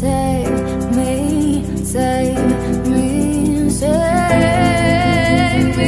Save me, save me, save me.